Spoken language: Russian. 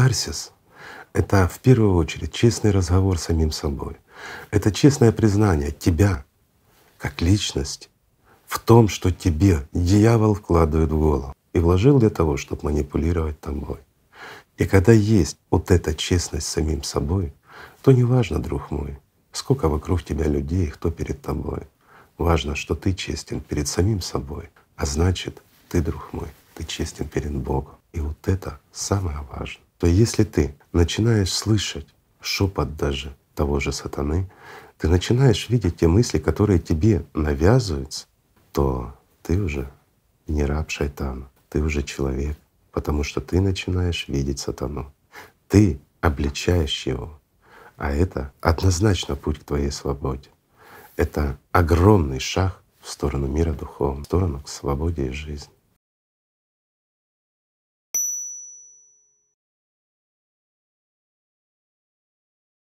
Катарсис — это в первую очередь честный разговор с самим собой. Это честное признание тебя как личность в том, что тебе дьявол вкладывает в голову и вложил для того, чтобы манипулировать тобой. И когда есть вот эта честность с самим собой, то не важно, друг мой, сколько вокруг тебя людей, кто перед тобой. Важно, что ты честен перед самим собой, а значит, ты, друг мой, ты честен перед Богом. И вот это самое важное. То если ты начинаешь слышать шепот даже того же сатаны, ты начинаешь видеть те мысли, которые тебе навязываются, то ты уже не раб шайтана, ты уже человек, потому что ты начинаешь видеть сатану. Ты обличаешь его, а это однозначно путь к твоей свободе. Это огромный шаг в сторону мира духовного, в сторону к свободе и жизни.